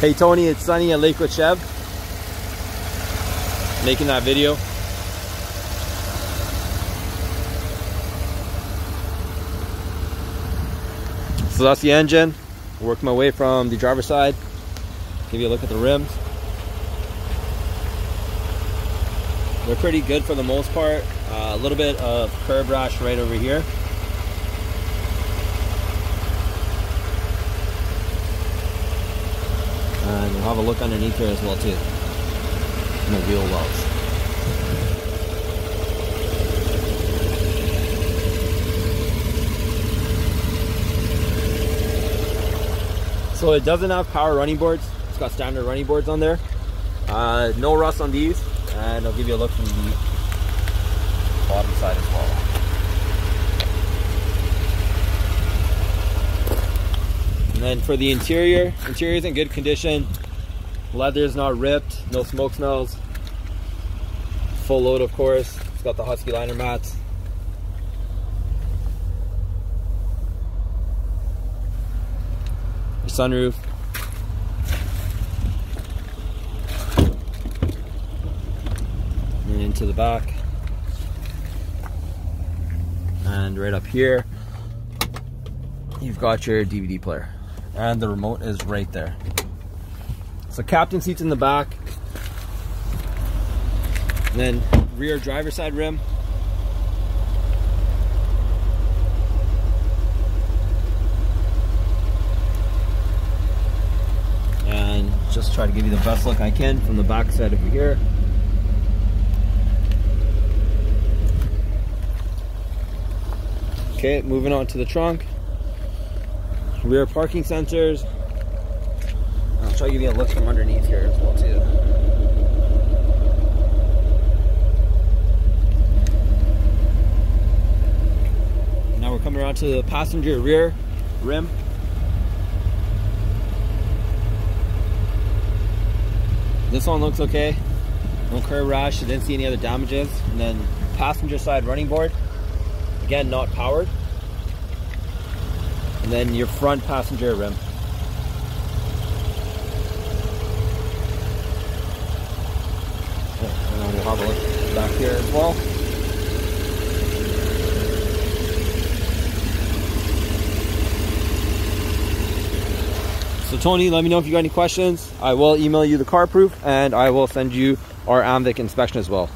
Hey Tony, it's Sunny at Lakewood Chev. Making that video. So that's the engine. Work my way from the driver's side. Give you a look at the rims. They're pretty good for the most part. Uh, a little bit of curb rash right over here. And we'll have a look underneath here as well too. And the wheel wells. So it doesn't have power running boards. It's got standard running boards on there. Uh, no rust on these. And I'll give you a look from the bottom side as well. And then for the interior, interior is in good condition. Leather is not ripped, no smoke smells. Full load, of course. It's got the Husky liner mats. Your sunroof. And into the back. And right up here, you've got your DVD player and the remote is right there. So captain seats in the back, and then rear driver side rim. And just try to give you the best look I can from the back side over here. Okay, moving on to the trunk rear parking sensors. I'll give you a look from underneath here as well too. Now we're coming around to the passenger rear rim. This one looks okay. No curb rash, didn't see any other damages. And then passenger side running board. Again, not powered and then your front passenger rim. And we'll have a look back here as well. So Tony, let me know if you got any questions. I will email you the CarProof and I will send you our AMVIC inspection as well.